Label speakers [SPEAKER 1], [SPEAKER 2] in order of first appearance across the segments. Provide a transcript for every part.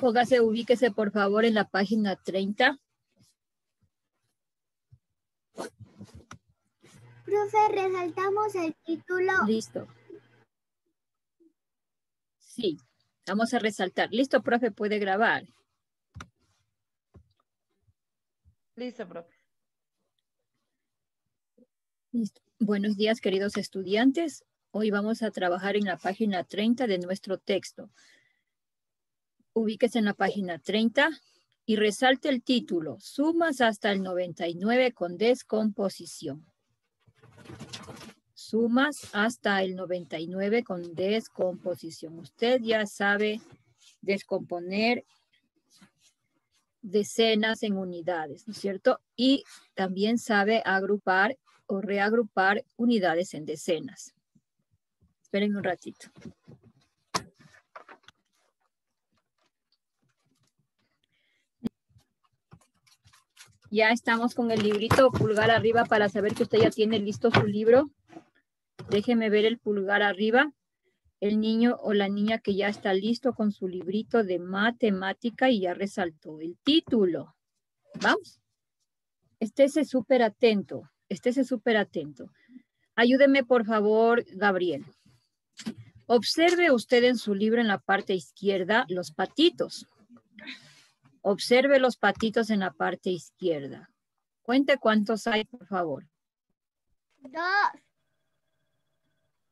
[SPEAKER 1] Póngase, ubíquese por favor en la página 30.
[SPEAKER 2] Profe, resaltamos el título.
[SPEAKER 1] Listo. Sí, vamos a resaltar. Listo, profe, puede grabar.
[SPEAKER 3] Listo, profe.
[SPEAKER 1] Listo. Buenos días, queridos estudiantes. Hoy vamos a trabajar en la página 30 de nuestro texto. Ubíquese en la página 30 y resalte el título, Sumas hasta el 99 con descomposición. Sumas hasta el 99 con descomposición. Usted ya sabe descomponer decenas en unidades, ¿no es cierto? Y también sabe agrupar o reagrupar unidades en decenas. Esperen un ratito. Ya estamos con el librito pulgar arriba para saber que usted ya tiene listo su libro. Déjeme ver el pulgar arriba. El niño o la niña que ya está listo con su librito de matemática y ya resaltó el título. Vamos. Estése súper atento. Estése súper atento. Ayúdeme, por favor, Gabriel. Observe usted en su libro en la parte izquierda los patitos. Observe los patitos en la parte izquierda. Cuente cuántos hay, por favor.
[SPEAKER 2] Dos.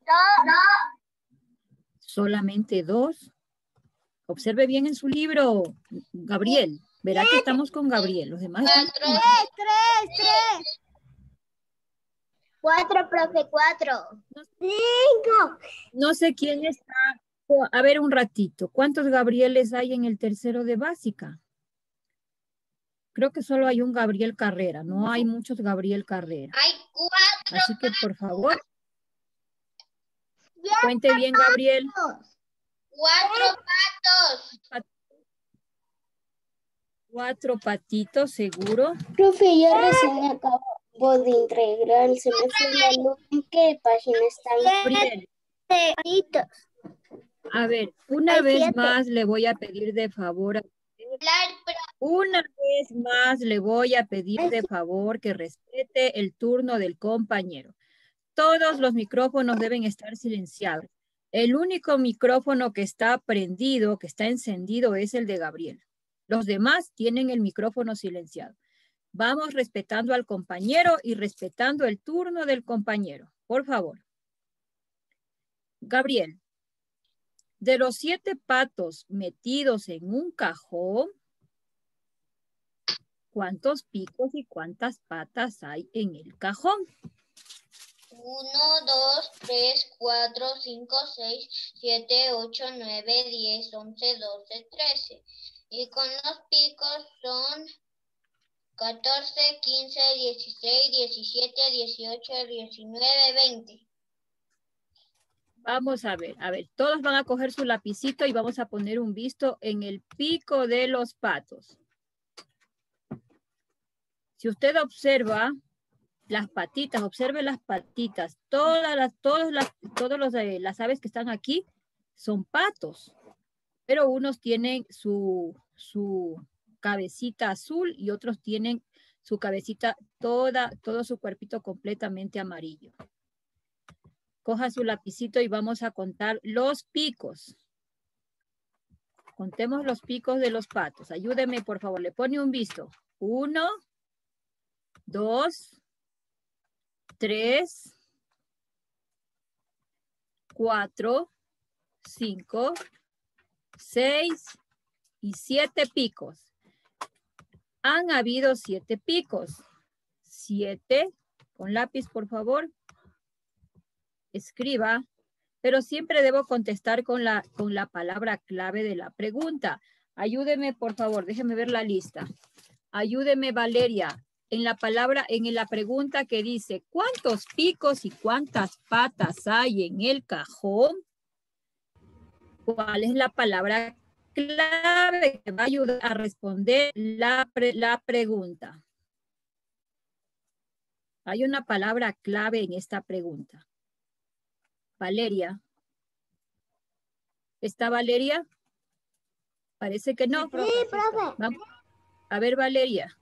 [SPEAKER 2] Dos.
[SPEAKER 1] Solamente dos. Observe bien en su libro, Gabriel. Verá que estamos con Gabriel. Los demás están
[SPEAKER 2] Tres, tres, tres. Cuatro, profe, cuatro. Cinco.
[SPEAKER 1] No sé quién está. A ver un ratito. ¿Cuántos Gabrieles hay en el tercero de básica? Creo que solo hay un Gabriel Carrera. No hay muchos Gabriel Carrera.
[SPEAKER 2] Hay cuatro.
[SPEAKER 1] Así que por favor, cuente bien, Gabriel.
[SPEAKER 2] Cuatro patos.
[SPEAKER 1] Cuatro patitos, seguro.
[SPEAKER 4] Profe, yo recién acabo de integrar, se me fue la luz. ¿En qué página están?
[SPEAKER 1] Gabriel,
[SPEAKER 2] Patitos.
[SPEAKER 1] a ver, una
[SPEAKER 2] Hay
[SPEAKER 1] vez
[SPEAKER 2] siete.
[SPEAKER 1] más le voy a pedir de favor, a- una vez más le voy a pedir de favor que respete el turno del compañero. Todos los micrófonos deben estar silenciados. El único micrófono que está prendido, que está encendido, es el de Gabriel. Los demás tienen el micrófono silenciado. Vamos respetando al compañero y respetando el turno del compañero. Por favor. Gabriel, de los siete patos metidos en un cajón, ¿cuántos picos y cuántas patas hay en el cajón?
[SPEAKER 2] Uno, dos, tres, cuatro, cinco, seis, siete, ocho, nueve, diez, once, doce, trece. Y con los picos son 14, 15, 16, 17, 18, 19, 20.
[SPEAKER 1] Vamos a ver, a ver, todos van a coger su lapicito y vamos a poner un visto en el pico de los patos. Si usted observa las patitas, observe las patitas, todas las, las, las aves que están aquí son patos, pero unos tienen su, su cabecita azul y otros tienen su cabecita toda, todo su cuerpito completamente amarillo. Coja su lapicito y vamos a contar los picos. Contemos los picos de los patos. Ayúdeme, por favor. Le pone un visto. Uno, dos, tres, cuatro, cinco, seis y siete picos. Han habido siete picos. Siete, con lápiz, por favor escriba, pero siempre debo contestar con la, con la palabra clave de la pregunta. Ayúdeme, por favor, déjeme ver la lista. Ayúdeme, Valeria, en la palabra, en la pregunta que dice, ¿cuántos picos y cuántas patas hay en el cajón? ¿Cuál es la palabra clave que va a ayudar a responder la, la pregunta? Hay una palabra clave en esta pregunta. Valeria. ¿Está Valeria? Parece que no.
[SPEAKER 3] Sí, profe.
[SPEAKER 1] Vamos. A ver, Valeria,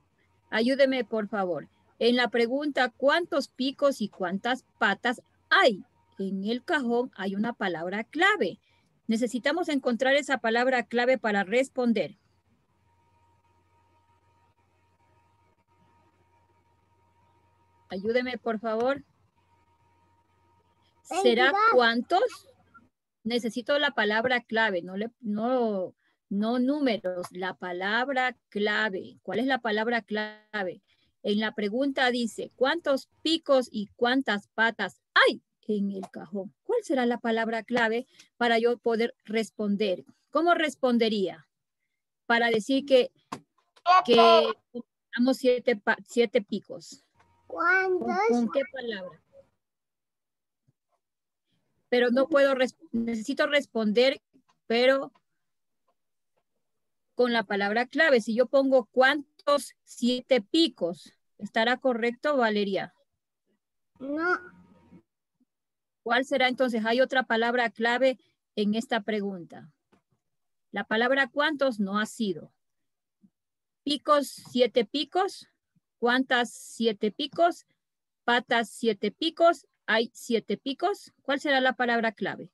[SPEAKER 1] ayúdeme, por favor. En la pregunta, ¿cuántos picos y cuántas patas hay? En el cajón hay una palabra clave. Necesitamos encontrar esa palabra clave para responder. Ayúdeme, por favor. ¿Será
[SPEAKER 4] 22.
[SPEAKER 1] cuántos? Necesito la palabra clave, no, le, no, no números, la palabra clave. ¿Cuál es la palabra clave? En la pregunta dice, ¿cuántos picos y cuántas patas hay en el cajón? ¿Cuál será la palabra clave para yo poder responder? ¿Cómo respondería? Para decir que, que damos siete, siete picos. ¿Con,
[SPEAKER 4] ¿Cuántos?
[SPEAKER 1] con qué palabra? Pero no puedo, res- necesito responder, pero con la palabra clave. Si yo pongo cuántos siete picos, ¿estará correcto, Valeria?
[SPEAKER 4] No.
[SPEAKER 1] ¿Cuál será entonces? Hay otra palabra clave en esta pregunta. La palabra cuántos no ha sido. Picos, siete picos. ¿Cuántas siete picos? Patas, siete picos. Hay siete picos. ¿Cuál será la palabra clave?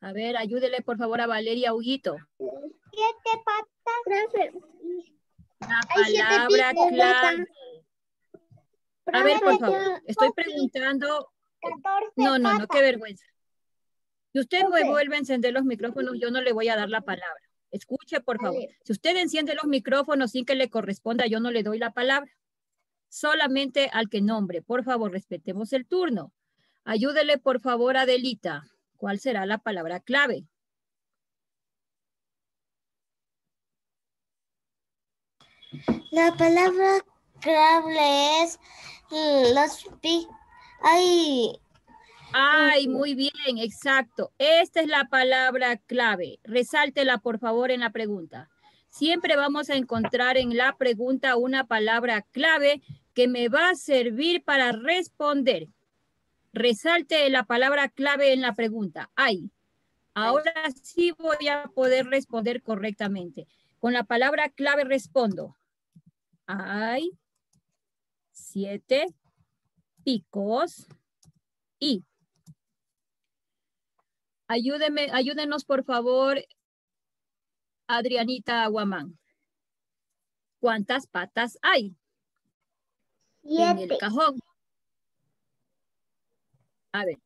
[SPEAKER 1] A ver, ayúdele por favor a Valeria Huguito.
[SPEAKER 4] Siete patas. Profe.
[SPEAKER 1] La
[SPEAKER 4] Hay siete
[SPEAKER 1] palabra
[SPEAKER 4] picos,
[SPEAKER 1] clave. A ver, por favor, estoy preguntando.
[SPEAKER 4] 14
[SPEAKER 1] No, no, no, qué vergüenza. Si usted me vuelve a encender los micrófonos, yo no le voy a dar la palabra. Escuche, por favor. Si usted enciende los micrófonos sin que le corresponda, yo no le doy la palabra. Solamente al que nombre. Por favor, respetemos el turno. Ayúdele, por favor, Adelita. ¿Cuál será la palabra clave?
[SPEAKER 4] La palabra clave es mm, los pi. Ay,
[SPEAKER 1] Ay, muy bien, exacto. Esta es la palabra clave. Resáltela, por favor, en la pregunta. Siempre vamos a encontrar en la pregunta una palabra clave que me va a servir para responder. Resalte la palabra clave en la pregunta. Ay. Ahora sí voy a poder responder correctamente. Con la palabra clave respondo. Hay siete picos y Ayúdeme, ayúdenos por favor, Adrianita Aguamán. ¿Cuántas patas hay en el
[SPEAKER 4] siete.
[SPEAKER 1] cajón? A ver,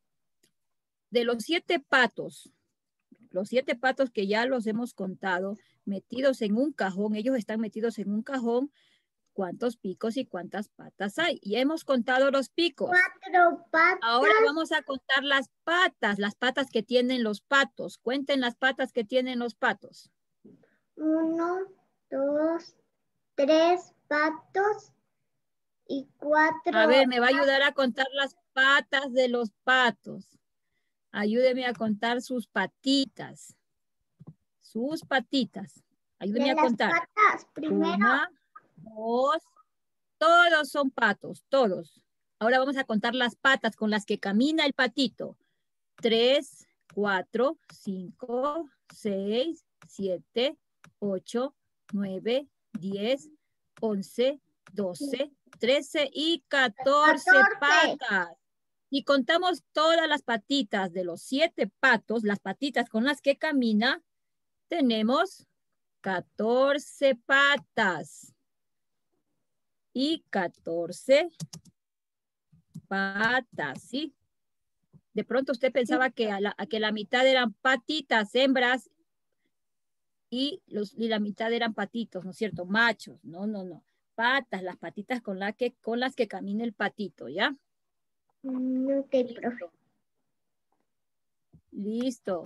[SPEAKER 1] de los siete patos, los siete patos que ya los hemos contado, metidos en un cajón, ellos están metidos en un cajón, ¿cuántos picos y cuántas patas hay? Y hemos contado los picos.
[SPEAKER 4] Cuatro patas.
[SPEAKER 1] Ahora vamos a contar las patas, las patas que tienen los patos. Cuenten las patas que tienen los patos.
[SPEAKER 4] Uno, dos, tres patos y cuatro.
[SPEAKER 1] A ver, me va a ayudar a contar las patas de los patos. Ayúdeme a contar sus patitas. Sus patitas. Ayúdeme
[SPEAKER 4] de
[SPEAKER 1] a
[SPEAKER 4] las
[SPEAKER 1] contar.
[SPEAKER 4] patas. Primero,
[SPEAKER 1] Una, dos, todos son patos, todos. Ahora vamos a contar las patas con las que camina el patito. Tres, cuatro, cinco, seis, siete, ocho, nueve, diez, once, doce, trece y catorce
[SPEAKER 4] Catorce.
[SPEAKER 1] patas. Y contamos todas las patitas de los siete patos, las patitas con las que camina, tenemos 14 patas y 14 patas, ¿sí? De pronto usted pensaba que, a la, a que la mitad eran patitas, hembras, y, los, y la mitad eran patitos, ¿no es cierto? Machos, no, no, no. Patas, las patitas con, la que, con las que camina el patito, ¿ya?
[SPEAKER 4] Mm, ok, profe.
[SPEAKER 1] Listo.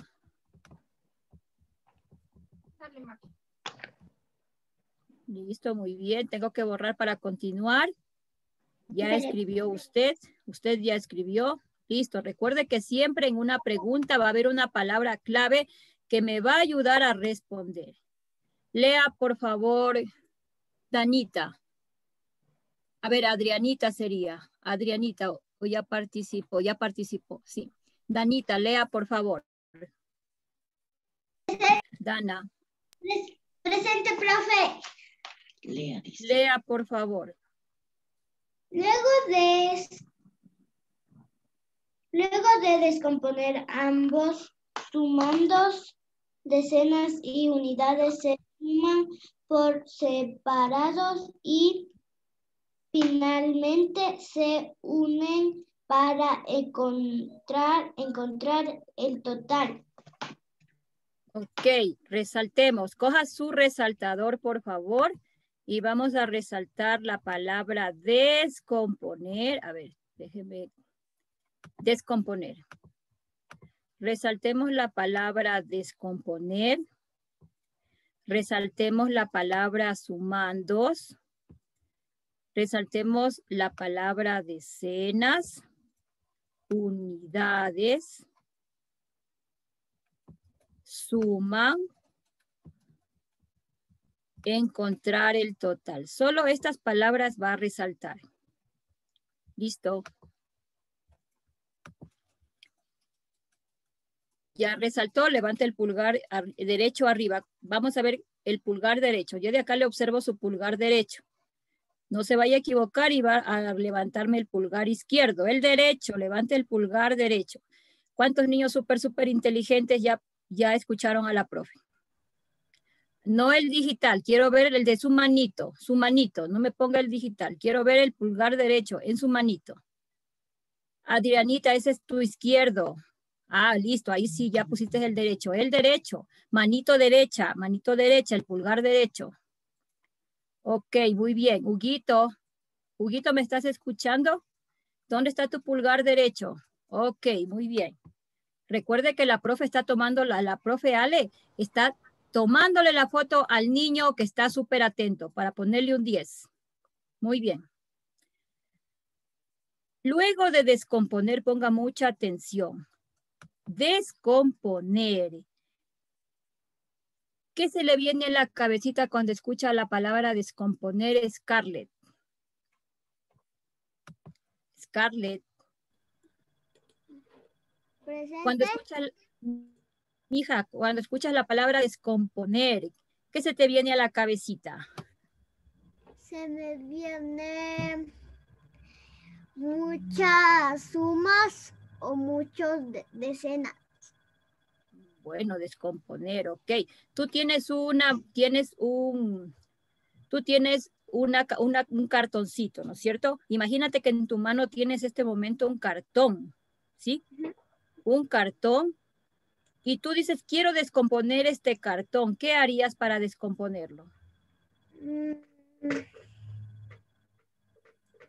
[SPEAKER 3] Dale, Maki.
[SPEAKER 1] Listo, muy bien. Tengo que borrar para continuar. Ya escribió usted. Usted ya escribió. Listo. Recuerde que siempre en una pregunta va a haber una palabra clave que me va a ayudar a responder. Lea, por favor, Danita. A ver, Adrianita sería. Adrianita, o ya participó, ya participó, sí. Danita, lea, por favor. Dana,
[SPEAKER 3] Presente, profe.
[SPEAKER 5] Lea, dice.
[SPEAKER 1] lea, por favor.
[SPEAKER 3] Luego de, luego de descomponer ambos sumandos, decenas y unidades se suman por separados y finalmente se unen para encontrar, encontrar el total.
[SPEAKER 1] Ok, resaltemos. Coja su resaltador, por favor. Y vamos a resaltar la palabra descomponer. A ver, déjeme. Descomponer. Resaltemos la palabra descomponer. Resaltemos la palabra sumandos. Resaltemos la palabra decenas, unidades, suman, encontrar el total. Solo estas palabras va a resaltar. Listo. Ya resaltó, levante el pulgar ar- derecho arriba. Vamos a ver el pulgar derecho. Yo de acá le observo su pulgar derecho. No se vaya a equivocar y va a levantarme el pulgar izquierdo. El derecho, levante el pulgar derecho. ¿Cuántos niños súper, súper inteligentes ya, ya escucharon a la profe? No el digital, quiero ver el de su manito, su manito, no me ponga el digital, quiero ver el pulgar derecho en su manito. Adrianita, ese es tu izquierdo. Ah, listo, ahí sí, ya pusiste el derecho. El derecho, manito derecha, manito derecha, el pulgar derecho. Ok, muy bien. Huguito, Huguito, ¿me estás escuchando? ¿Dónde está tu pulgar derecho? Ok, muy bien. Recuerde que la profe está tomando, la, la profe Ale está tomándole la foto al niño que está súper atento para ponerle un 10. Muy bien. Luego de descomponer, ponga mucha atención. Descomponer. ¿Qué se le viene en la cabecita cuando escucha la palabra descomponer, Scarlett? Scarlett, cuando escuchas, hija, cuando escuchas la palabra descomponer, ¿qué se te viene a la cabecita?
[SPEAKER 3] Se me viene muchas sumas o muchos de- decenas.
[SPEAKER 1] Bueno, descomponer, ok. Tú tienes una, tienes un, tú tienes una, una- un cartoncito, ¿no es cierto? Imagínate que en tu mano tienes este momento un cartón, ¿sí? Un cartón. Y tú dices, quiero descomponer este cartón. ¿Qué harías para descomponerlo?
[SPEAKER 3] Mm,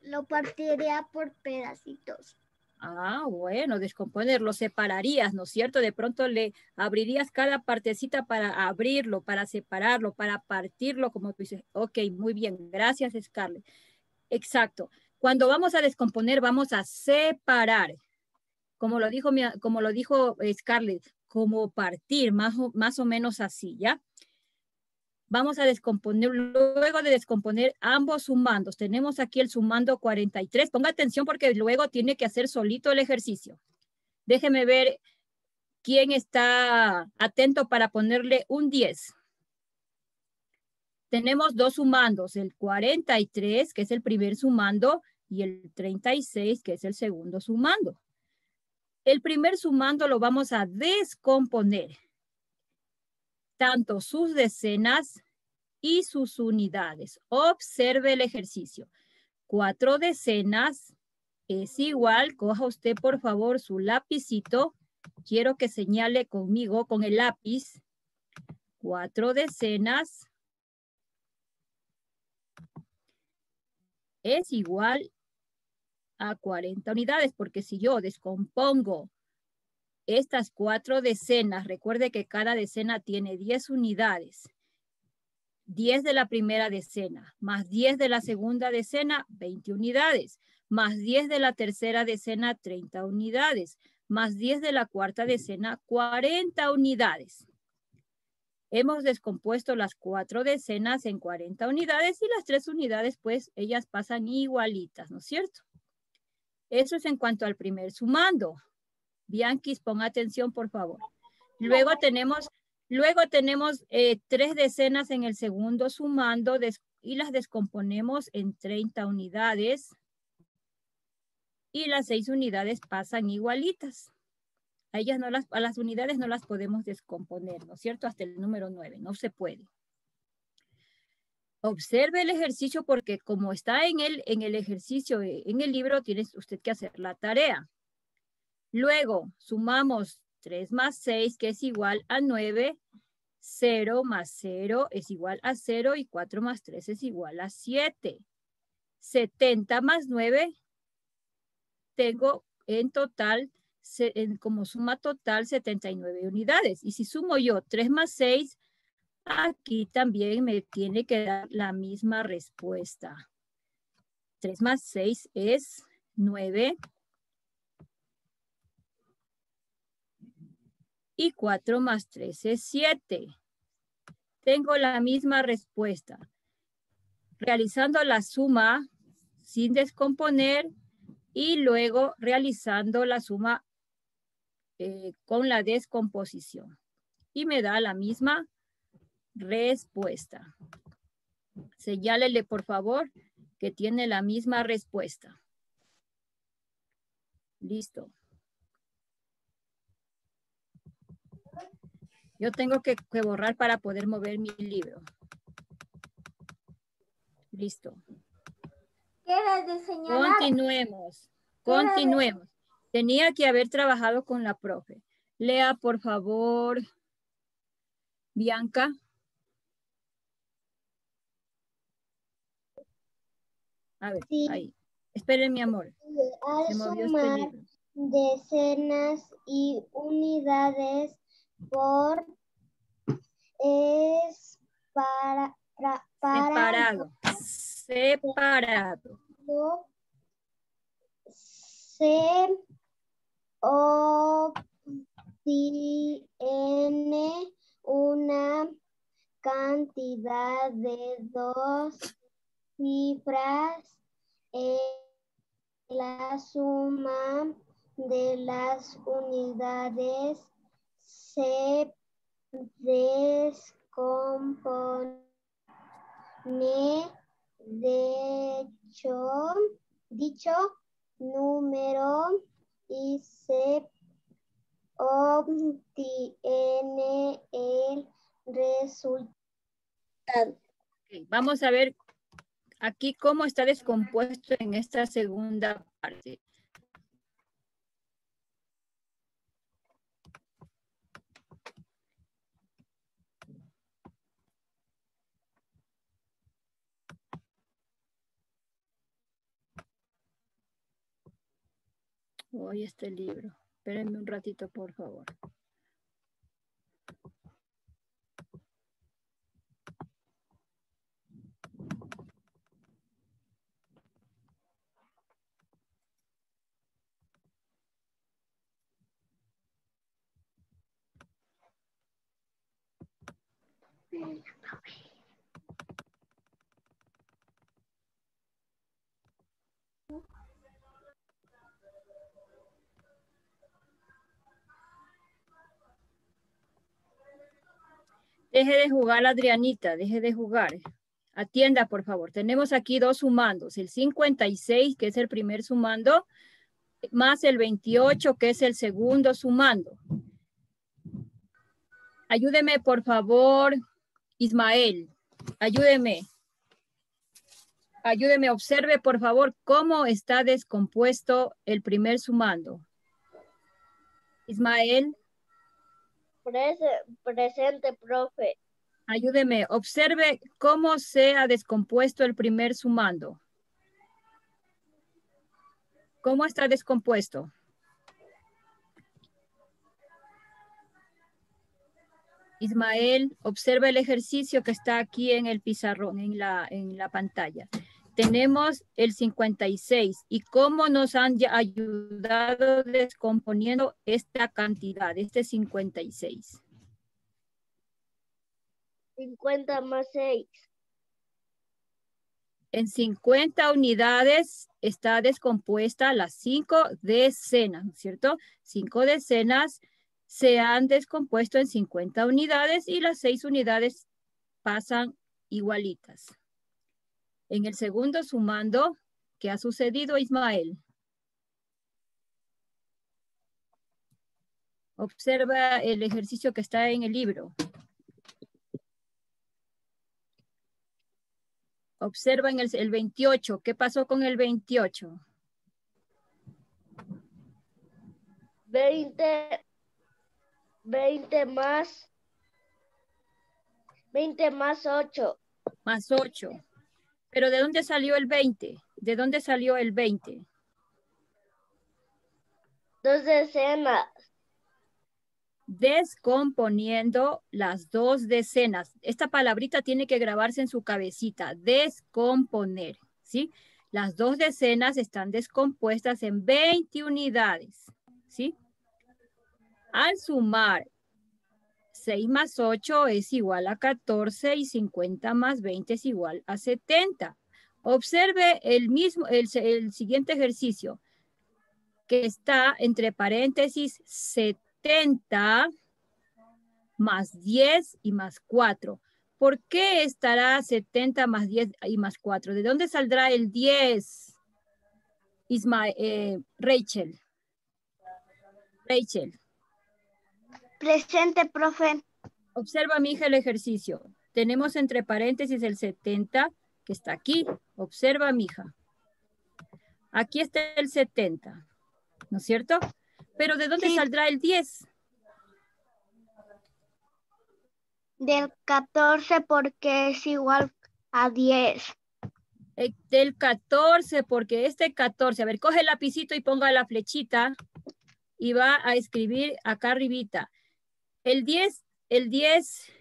[SPEAKER 3] Lo partiría por pedacitos.
[SPEAKER 1] Ah, bueno, descomponerlo, separarías, ¿no es cierto? De pronto le abrirías cada partecita para abrirlo, para separarlo, para partirlo, como tú dices. Ok, muy bien, gracias, Scarlett. Exacto. Cuando vamos a descomponer, vamos a separar. Como lo dijo, como lo dijo eh, Scarlett, como partir, más o, más o menos así, ¿ya? Vamos a descomponer, luego de descomponer ambos sumandos, tenemos aquí el sumando 43. Ponga atención porque luego tiene que hacer solito el ejercicio. Déjeme ver quién está atento para ponerle un 10. Tenemos dos sumandos, el 43, que es el primer sumando, y el 36, que es el segundo sumando. El primer sumando lo vamos a descomponer tanto sus decenas y sus unidades. Observe el ejercicio. Cuatro decenas es igual, coja usted por favor su lapicito. Quiero que señale conmigo con el lápiz. Cuatro decenas es igual a 40 unidades, porque si yo descompongo estas cuatro decenas, recuerde que cada decena tiene 10 unidades. 10 de la primera decena, más 10 de la segunda decena, 20 unidades, más 10 de la tercera decena, 30 unidades, más 10 de la cuarta decena, 40 unidades. Hemos descompuesto las cuatro decenas en 40 unidades y las tres unidades, pues, ellas pasan igualitas, ¿no es cierto? Eso es en cuanto al primer sumando. Bianquis, pon atención, por favor. Luego tenemos, luego tenemos eh, tres decenas en el segundo sumando y las descomponemos en 30 unidades. Y las seis unidades pasan igualitas. A ellas no las, a las unidades no las podemos descomponer, ¿no es cierto? Hasta el número 9, no se puede. Observe el ejercicio porque como está en el, en el ejercicio, eh, en el libro, tiene usted que hacer la tarea. Luego, sumamos 3 más 6, que es igual a 9. 0 más 0 es igual a 0 y 4 más 3 es igual a 7. 70 más 9, tengo en total, como suma total, 79 unidades. Y si sumo yo 3 más 6, Aquí también me tiene que dar la misma respuesta. 3 más 6 es 9. Y 4 más 3 es 7. Tengo la misma respuesta. Realizando la suma sin descomponer y luego realizando la suma eh, con la descomposición. Y me da la misma respuesta. Señálele, por favor, que tiene la misma respuesta. Listo. Yo tengo que, borrar para poder mover mi libro. Listo. Continuemos. Continuemos. Tenía que haber trabajado con la profe. Lea, por favor. Bianca. A ver, ahí. Esperen, mi amor.
[SPEAKER 4] Al sumar este decenas y unidades por es para,
[SPEAKER 1] separado. Separado.
[SPEAKER 4] Se obtiene una cantidad de dos cifras es la suma de las unidades se descompone de hecho, dicho número y se obtiene el resultado.
[SPEAKER 1] Vamos a ver aquí cómo está descompuesto en esta segunda parte. Hoy este libro. Espérenme un ratito, por favor. Deje de jugar, Adrianita, deje de jugar. Atienda, por favor. Tenemos aquí dos sumandos. El 56, que es el primer sumando, más el 28, que es el segundo sumando. Ayúdeme, por favor, Ismael. Ayúdeme. Ayúdeme, observe, por favor, cómo está descompuesto el primer sumando. Ismael
[SPEAKER 2] presente, profe.
[SPEAKER 1] Ayúdeme, observe cómo se ha descompuesto el primer sumando. ¿Cómo está descompuesto? Ismael, observa el ejercicio que está aquí en el pizarrón, en la, en la pantalla. Tenemos el 56 y cómo nos han ayudado descomponiendo esta cantidad, este 56.
[SPEAKER 2] 50 más 6.
[SPEAKER 1] En 50 unidades está descompuesta las cinco decenas, ¿no es cierto? Cinco decenas se han descompuesto en 50 unidades y las seis unidades pasan igualitas. En el segundo sumando, ¿qué ha sucedido, Ismael? Observa el ejercicio que está en el libro. Observa en el, el 28. ¿Qué pasó con el 28?
[SPEAKER 2] 20, 20 más, 20 más 8.
[SPEAKER 1] Más 8. Pero ¿de dónde salió el 20? ¿De dónde salió el 20?
[SPEAKER 2] Dos decenas.
[SPEAKER 1] Descomponiendo las dos decenas. Esta palabrita tiene que grabarse en su cabecita. Descomponer, ¿sí? Las dos decenas están descompuestas en 20 unidades, ¿sí? Al sumar 6 más 8 es igual a 14 y 50 más 20 es igual a 70. Observe el mismo, el, el siguiente ejercicio que está entre paréntesis 70 más 10 y más 4. ¿Por qué estará 70 más 10 y más 4? ¿De dónde saldrá el 10? Isma, eh, Rachel. Rachel.
[SPEAKER 3] Presente, profe.
[SPEAKER 1] Observa, mi hija, el ejercicio. Tenemos entre paréntesis el 70, que está aquí. Observa, mi hija. Aquí está el 70, ¿no es cierto? Pero ¿de dónde
[SPEAKER 3] Sí.
[SPEAKER 1] saldrá el 10?
[SPEAKER 3] Del 14 porque es igual a 10.
[SPEAKER 1] Eh, del 14, porque este 14, a ver, coge el lapicito y ponga la flechita y va a escribir acá arribita. El 10, el 10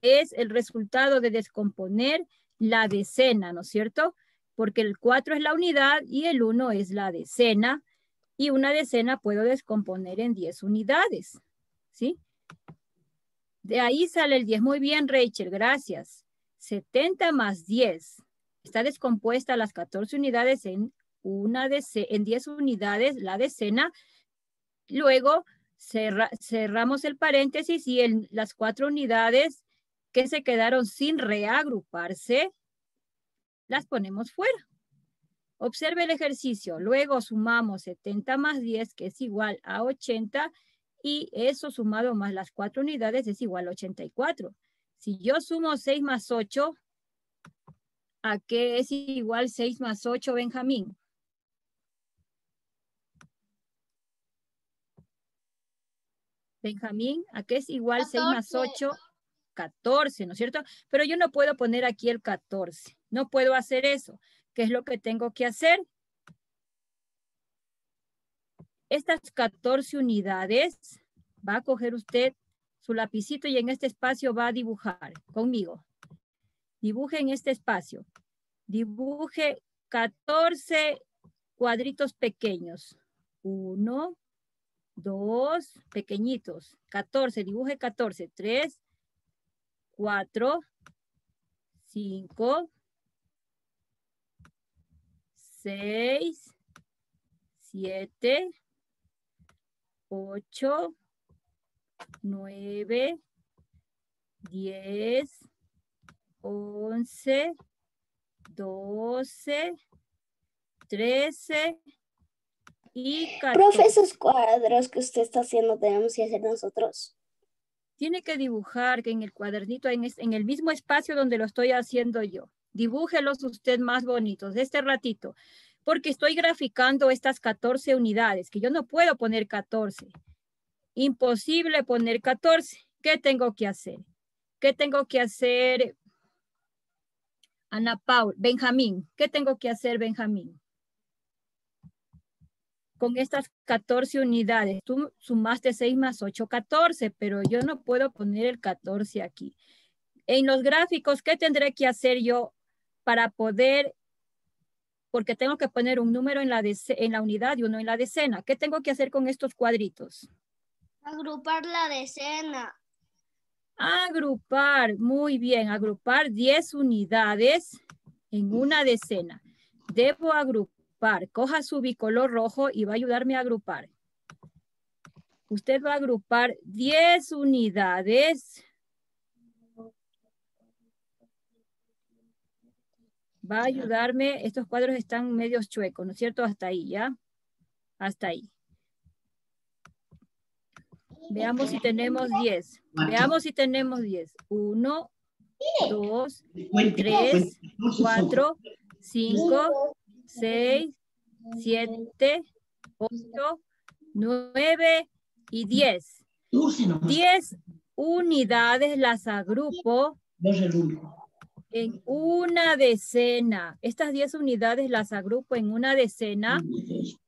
[SPEAKER 1] es el resultado de descomponer la decena, ¿no es cierto? Porque el 4 es la unidad y el 1 es la decena. Y una decena puedo descomponer en 10 unidades, ¿sí? De ahí sale el 10. Muy bien, Rachel, gracias. 70 más 10. Está descompuesta las 14 unidades en, una en 10 unidades, la decena. Luego cerra- cerramos el paréntesis y las cuatro unidades que se quedaron sin reagruparse, las ponemos fuera. Observe el ejercicio. Luego sumamos 70 más 10, que es igual a 80, y eso sumado más las cuatro unidades es igual a 84. Si yo sumo 6 más 8, ¿a qué es igual 6 más 8, Benjamín? Benjamín, ¿a qué es igual 6 más 8? 14, ¿no es cierto? Pero yo no puedo poner aquí el 14. No puedo hacer eso. ¿Qué es lo que tengo que hacer? Estas 14 unidades, va a coger usted su lapicito y en este espacio va a dibujar conmigo. Dibuje en este espacio. Dibuje 14 cuadritos pequeños. Uno, dos, pequeñitos. 14, dibuje 14. 3, 4, 5, 6, 7, 8, 9, 10, 11, 12, 13 y 14.
[SPEAKER 4] Profe, esos cuadros que usted está haciendo tenemos que hacer nosotros.
[SPEAKER 1] Tiene que dibujar que en el cuadernito, en, es- en el mismo espacio donde lo estoy haciendo yo. Dibújelos usted más bonitos este ratito, porque estoy graficando estas 14 unidades, que yo no puedo poner 14. Imposible poner 14. ¿Qué tengo que hacer? ¿Qué tengo que hacer, Ana Paul? Benjamín, ¿qué tengo que hacer, Benjamín? Con estas 14 unidades, tú sumaste 6 más 8, 14, pero yo no puedo poner el 14 aquí. En los gráficos, ¿qué tendré que hacer yo para poder, porque tengo que poner un número en la, en la unidad y uno en la decena? ¿Qué tengo que hacer con estos cuadritos?
[SPEAKER 3] Agrupar la decena.
[SPEAKER 1] Agrupar, muy bien, agrupar 10 unidades en una decena. Debo agrupar. Coja su bicolor rojo y va a ayudarme a agrupar. Usted va a agrupar 10 unidades. Va a ayudarme. Estos cuadros están medios chuecos, ¿no es cierto? Hasta ahí, ¿ya? Hasta ahí. Veamos si tenemos 10. Veamos si tenemos 10. 1, 2, 3, 4, 5, 6, 7, 8, 9 y 10. 10 unidades las agrupo en una decena. Estas 10 unidades las agrupo en una decena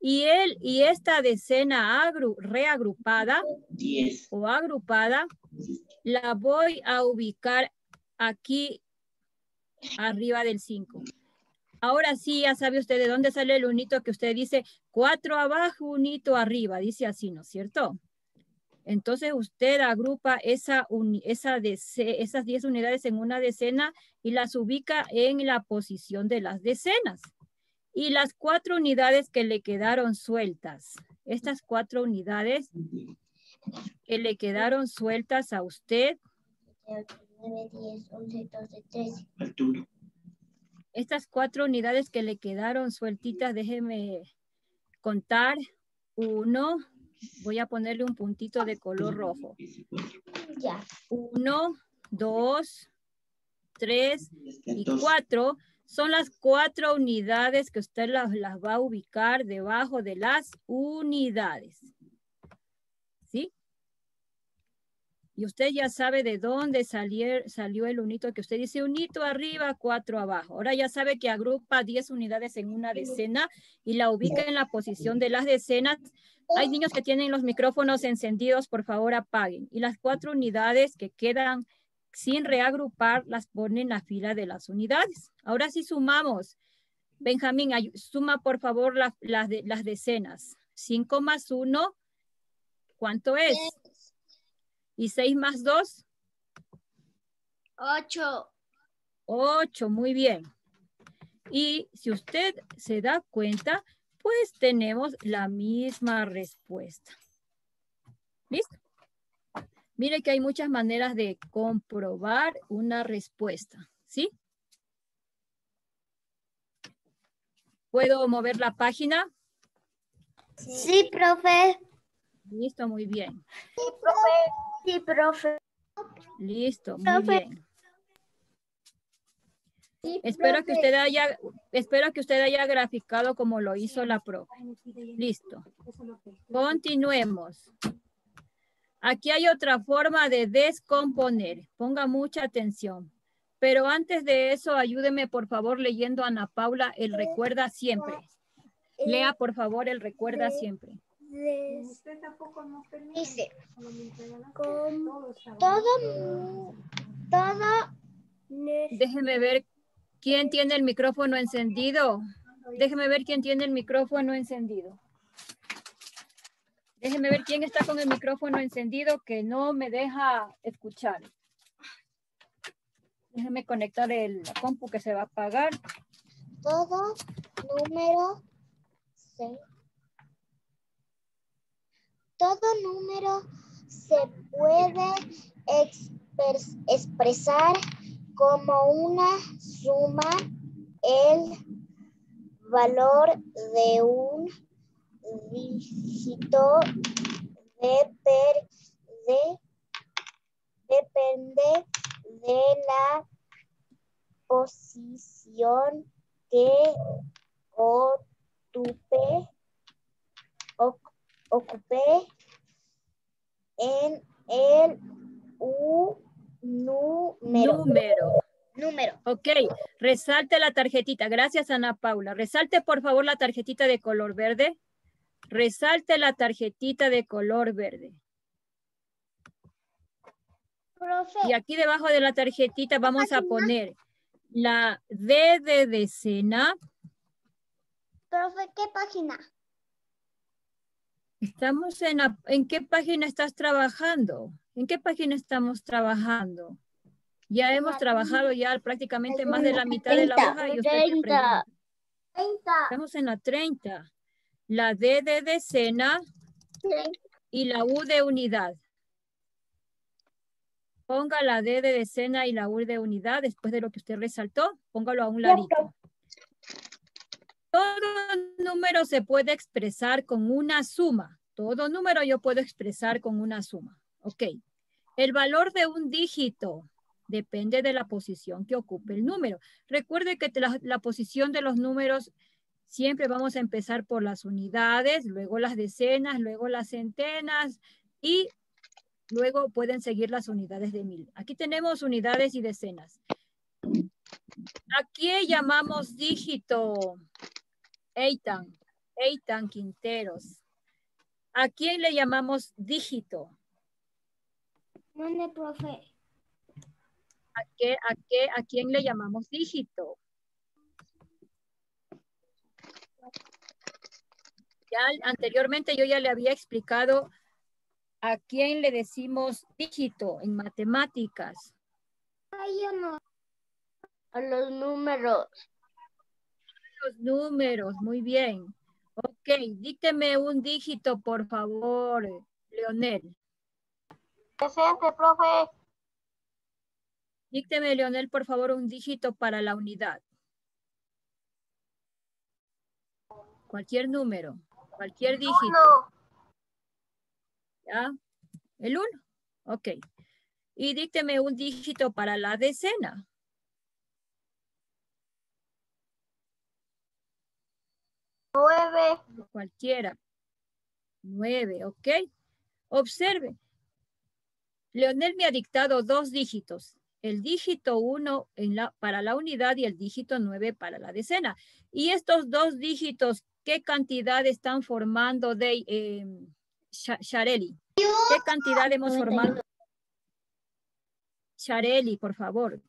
[SPEAKER 1] y él y esta decena agru, reagrupada o agrupada la voy a ubicar aquí arriba del 5. Ahora sí, ya sabe usted de dónde sale el unito que usted dice 4 abajo, unito arriba. Dice así, ¿no es cierto? Entonces usted agrupa esa, esa esas 10 unidades en una decena y las ubica en la posición de las decenas. Y las cuatro unidades que le quedaron sueltas, estas cuatro unidades que le quedaron sueltas a usted. 9, 10, 11, 12, 13. Estas cuatro unidades que le quedaron sueltitas, déjeme contar. Uno, voy a ponerle un puntito de color rojo. Ya. Uno, dos, tres y cuatro. Son las cuatro unidades que usted las, las va a ubicar debajo de las unidades. ¿Sí? Y usted ya sabe de dónde salió, salió el unito que usted dice unito arriba, cuatro abajo. Ahora ya sabe que agrupa 10 unidades en una decena y la ubica en la posición de las decenas hay niños que tienen los micrófonos encendidos, por favor apaguen. Y las cuatro unidades que quedan sin reagrupar las ponen en la fila de las unidades. Ahora sí sumamos. Benjamín, suma por favor las decenas. 5 más 1, ¿cuánto es? ¿Y 6 más 2?
[SPEAKER 2] 8.
[SPEAKER 1] 8, muy bien. Y si usted se da cuenta, pues tenemos la misma respuesta. ¿Listo? Mire que hay muchas maneras de comprobar una respuesta, ¿sí? ¿Puedo mover la página?
[SPEAKER 3] Sí, profe.
[SPEAKER 1] Listo, muy bien.
[SPEAKER 3] Sí, profe. Sí, profe.
[SPEAKER 1] Listo, muy bien espero que usted haya, espero que usted haya graficado como lo hizo la profe. Listo. Continuemos. Aquí hay otra forma de descomponer. Ponga mucha atención. Pero antes de eso, ayúdeme por favor leyendo a Ana Paula el recuerda siempre. Lea por favor el recuerda siempre.
[SPEAKER 3] Dice, todo, todo.
[SPEAKER 1] Déjeme ver ¿Quién tiene el micrófono encendido? Déjeme ver quién tiene el micrófono encendido. Déjeme ver quién está con el micrófono encendido que no me deja escuchar. Déjeme conectar el compu que se va a apagar.
[SPEAKER 3] Todo número 6. Todo número se puede expresar como una suma el valor de un dígito depende de la posición que ocupe, ocupe en el U Número.
[SPEAKER 1] Número.
[SPEAKER 3] Número.
[SPEAKER 1] Ok, resalte la tarjetita. Gracias, Ana Paula. Resalte, por favor, la tarjetita de color verde. Resalte la tarjetita de color verde. Y aquí debajo de la tarjetita vamos a poner la D de decena.
[SPEAKER 3] Profe, ¿qué página?
[SPEAKER 1] Estamos en, ¿en qué página estás trabajando? ¿En qué página estamos trabajando? Ya hemos trabajado ya prácticamente más de la mitad de la
[SPEAKER 4] 30.
[SPEAKER 1] hoja y usted me
[SPEAKER 2] 30.
[SPEAKER 1] pregunta.
[SPEAKER 3] 30.
[SPEAKER 1] Estamos en la 30. La D de decena y la U de unidad. Ponga la D de decena y la U de unidad después de lo que usted resaltó. Póngalo a un ladito. Todo número se puede expresar con una suma. Todo número yo puedo expresar con una suma. Ok. El valor de un dígito depende de la posición que ocupe el número. Recuerde que la, posición de los números siempre vamos a empezar por las unidades, luego las decenas, luego las centenas y luego pueden seguir las unidades de mil. Aquí tenemos unidades y decenas. ¿A qué llamamos dígito? Eitan, Eitan Quinteros. ¿A quién le llamamos dígito?
[SPEAKER 3] Profe.
[SPEAKER 1] ¿A, qué, a, qué, ¿A quién le llamamos dígito? Ya anteriormente yo ya le había explicado a quién le decimos dígito en matemáticas.
[SPEAKER 3] Ay, yo no.
[SPEAKER 2] A los números.
[SPEAKER 1] Los números, muy bien. Ok, dícteme un dígito, por favor, Leonel.
[SPEAKER 3] Presente, profe.
[SPEAKER 1] Dícteme, Leonel, por favor, un dígito para la unidad. Cualquier número, cualquier dígito. ¿Ya? ¿El 1? Ok. Y dícteme un dígito para la decena.
[SPEAKER 3] Nueve.
[SPEAKER 1] Cualquiera. 9, ok. Observe. Leonel me ha dictado dos dígitos. El dígito 1 la, para la unidad y el dígito 9 para la decena. Y estos dos dígitos, ¿qué cantidad están formando de eh, Shareli? ¿Qué cantidad hemos formado? Shareli, por favor.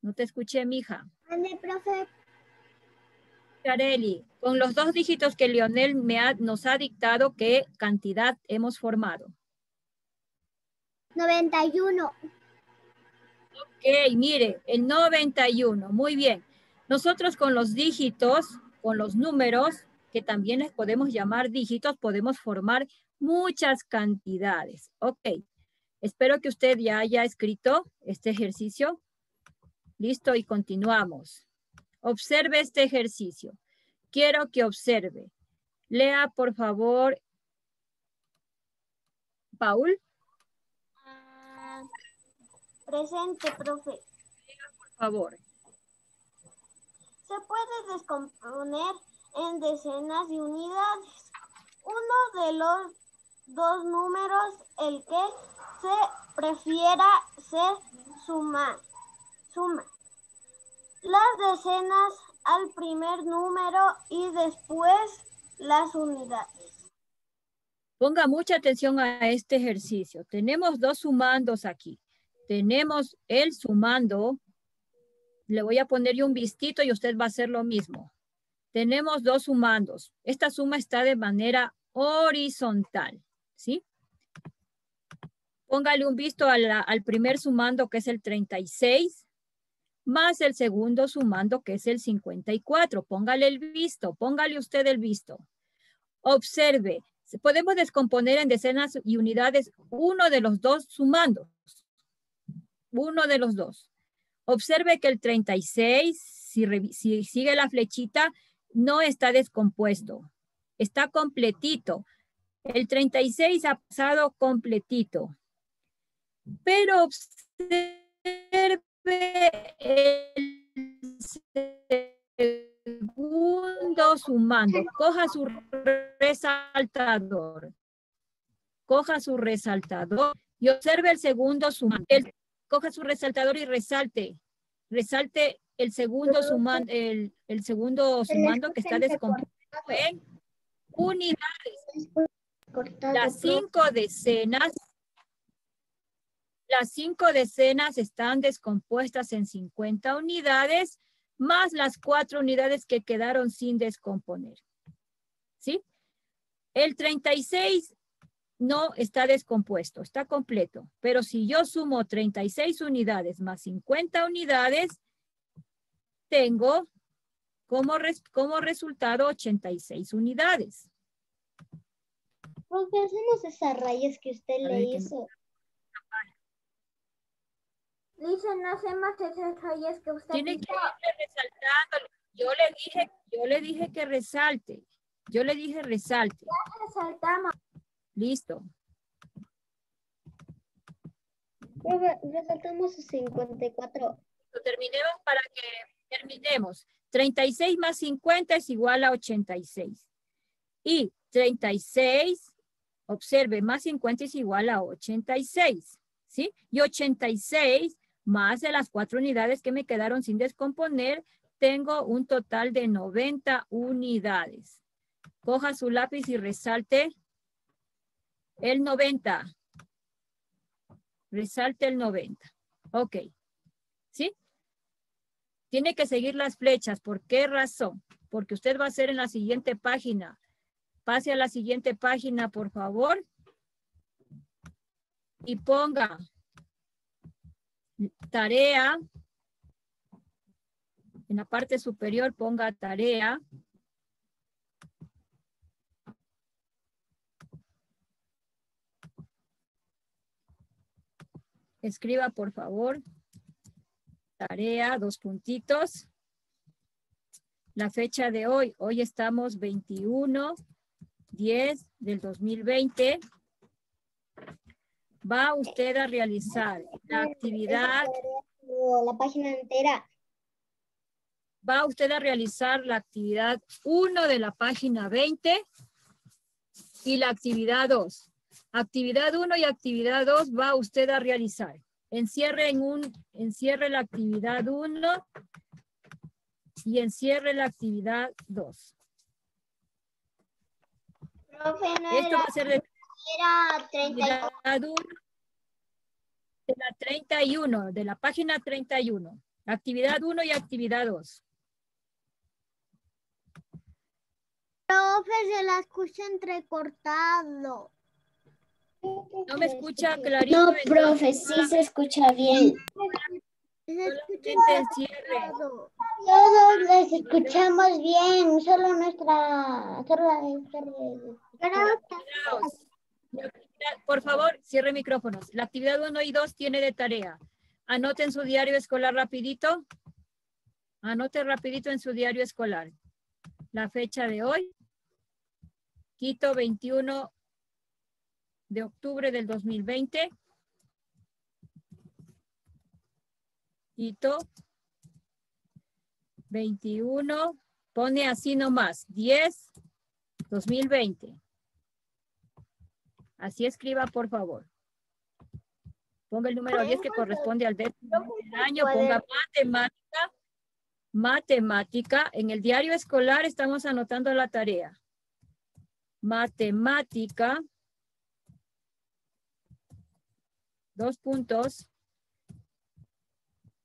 [SPEAKER 1] No te escuché, mija.
[SPEAKER 3] Mande, profe.
[SPEAKER 1] Shareli, con los dos dígitos que me ha, nos ha dictado, ¿qué cantidad hemos formado?
[SPEAKER 3] 91.
[SPEAKER 1] Ok, mire, el 91, muy bien. Nosotros con los dígitos, con los números, que también les podemos llamar dígitos, podemos formar muchas cantidades. Ok, espero que usted ya haya escrito este ejercicio. Listo, y continuamos. Observe este ejercicio. Quiero que observe. Lea, por favor. Paul.
[SPEAKER 3] Presente, profe.
[SPEAKER 1] Por favor.
[SPEAKER 3] Se puede descomponer en decenas de unidades. Uno de los dos números, el que se prefiera se suma. suma. Las decenas al primer número y después las unidades.
[SPEAKER 1] Ponga mucha atención a este ejercicio. Tenemos dos sumandos aquí. Tenemos el sumando. Le voy a poner yo un vistito y usted va a hacer lo mismo. Tenemos dos sumandos. Esta suma está de manera horizontal, ¿sí? Póngale un visto al primer sumando que es el 36, más el segundo sumando que es el 54. Póngale el visto, póngale usted el visto. Observe, podemos descomponer en decenas y unidades uno de los dos sumandos. Uno de los dos. Observe que el 36, si, si sigue la flechita, no está descompuesto. Está completito. El 36 ha pasado completito. Pero observe segundo sumando. Coja su resaltador. Coja su resaltador y observe el segundo sumando. El, coja su resaltador y resalte. Resalte el segundo sumando, el, el segundo sumando que está descompuesto en unidades. Las cinco decenas las cinco decenas están descompuestas en 50 unidades, más las cuatro unidades que quedaron sin descomponer. ¿Sí? El 36 no está descompuesto, está completo. Pero si yo sumo 36 unidades más 50 unidades, tengo como, res- como resultado 86 unidades.
[SPEAKER 4] Profe, hacemos esas rayas que usted le
[SPEAKER 1] ver, que no-
[SPEAKER 3] no hacemos esas rayas que usted
[SPEAKER 1] Tiene que irle resaltando. Yo le dije, yo le dije que resalte. Yo le dije resalte.
[SPEAKER 3] Resaltamos.
[SPEAKER 1] Listo.
[SPEAKER 4] Resaltamos sus 54.
[SPEAKER 1] Lo terminemos para que terminemos. 36 más 50 es igual a 86. Y 36, observe, más 50 es igual a 86. ¿Sí? Y 86 más de las cuatro unidades que me quedaron sin descomponer, tengo un total de 90 unidades. Coja su lápiz y resalte el 90. Resalte el 90. Ok. ¿Sí? Tiene que seguir las flechas. ¿Por qué razón? Porque usted va a hacer en la siguiente página. Pase a la siguiente página, por favor. Y ponga tarea. En la parte superior ponga tarea. Escriba, por favor. Tarea, dos puntitos. La fecha de hoy. Hoy estamos 21, 10 del 2020. Va usted a realizar la actividad,
[SPEAKER 4] La página entera.
[SPEAKER 1] va usted a realizar la actividad 1 de la página 20 y la actividad 2. Actividad 1 y actividad 2 va usted a realizar. Encierre en un, encierre la actividad 1 y encierre la actividad 2.
[SPEAKER 4] Profe, no
[SPEAKER 1] Esto
[SPEAKER 4] era,
[SPEAKER 1] va a ser de
[SPEAKER 4] era 30.
[SPEAKER 1] actividad 1 de la 31, de la página 31. Actividad 1 y actividad 2.
[SPEAKER 3] Profe, se la escucha entrecortado.
[SPEAKER 1] No me escucha clarito.
[SPEAKER 4] No, profe, sí se escucha bien.
[SPEAKER 3] Se escucha.
[SPEAKER 4] Todos les escuchamos bien, solo nuestra... Solo la-
[SPEAKER 1] Por favor, cierre micrófonos. La actividad 1 y 2 tiene de tarea. Anoten su diario escolar rapidito. Anote rapidito en su diario escolar. La fecha de hoy. Quito 21 de octubre del 2020. Quito 21. Pone así nomás. 10 2020. Así escriba, por favor. Ponga el número 10 que corresponde al décimo año. Ponga matemática. Matemática. En el diario escolar estamos anotando la tarea. Matemática. Dos puntos.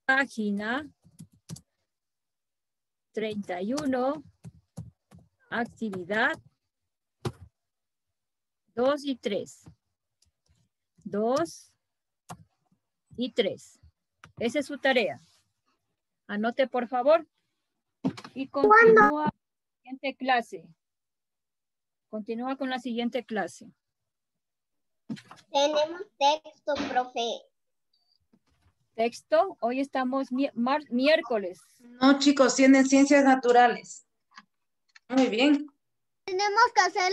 [SPEAKER 1] Página 31. Actividad 2 y 3. 2 y 3. Esa es su tarea. Anote, por favor. Y continúa con la siguiente clase. Continúa con la siguiente clase.
[SPEAKER 4] Tenemos texto, profe.
[SPEAKER 1] Texto. Hoy estamos mi- mar- miércoles.
[SPEAKER 6] No, chicos, tienen ciencias naturales. Muy bien.
[SPEAKER 3] Tenemos que hacer